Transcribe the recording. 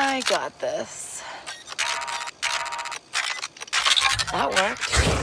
I got this. That worked.